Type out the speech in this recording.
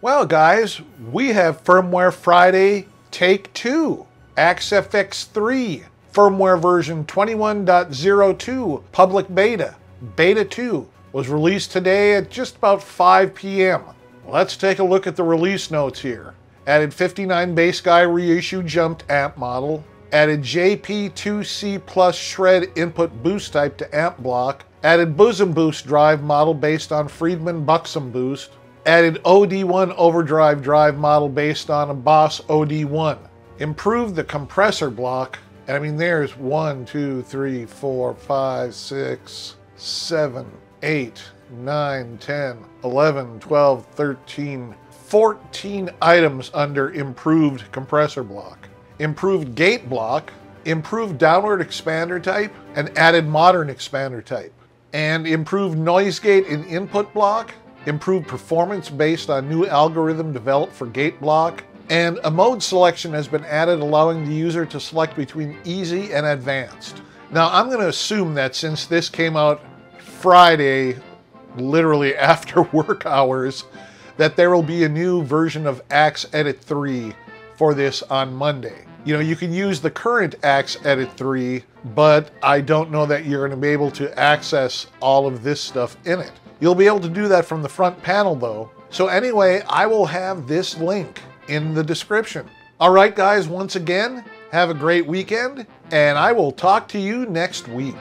Well, guys, we have Firmware Friday Take 2, AxeFX 3, firmware version 21.02, public beta. Beta 2 was released today at just about 5 p.m. Let's take a look at the release notes here. Added 59 Bassguy reissue jumped amp model, added JP2C plus shred input boost type to amp block, added Buxom boost drive model based on Friedman Buxom boost, added OD1 overdrive drive model based on a Boss OD1, improved the compressor block, and I mean there's one, two, three, four, five, six, seven, eight, nine, 10, 11, 12, 13, 14 items under improved compressor block. Improved gate block, improved downward expander type, and added modern expander type, and improved noise gate in input block, improved performance based on new algorithm developed for gate block, and a mode selection has been added allowing the user to select between easy and advanced. Now I'm going to assume that since this came out Friday, literally after work hours, that there will be a new version of Axe Edit 3 for this on Monday. You know, you can use the current Axe Edit 3, but I don't know that you're going to be able to access all of this stuff in it. You'll be able to do that from the front panel though. So anyway, I will have this link in the description. All right, guys, once again, have a great weekend, and I will talk to you next week.